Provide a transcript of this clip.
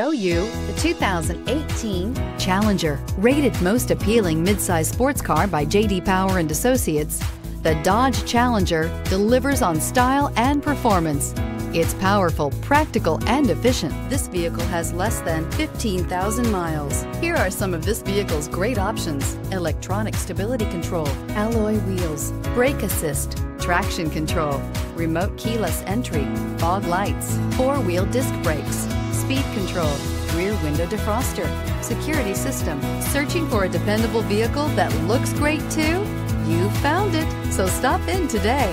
show you the 2018 Challenger. Rated most appealing midsize sports car by J.D. Power and Associates, the Dodge Challenger delivers on style and performance. It's powerful, practical, and efficient. This vehicle has less than 15,000 miles. Here are some of this vehicle's great options. Electronic stability control, alloy wheels, brake assist, traction control, remote keyless entry, fog lights, four-wheel disc brakes, speed control, rear window defroster, security system. Searching for a dependable vehicle that looks great too? You found it, so stop in today.